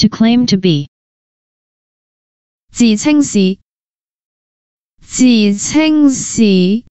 To claim to be. 自稱是，自稱是，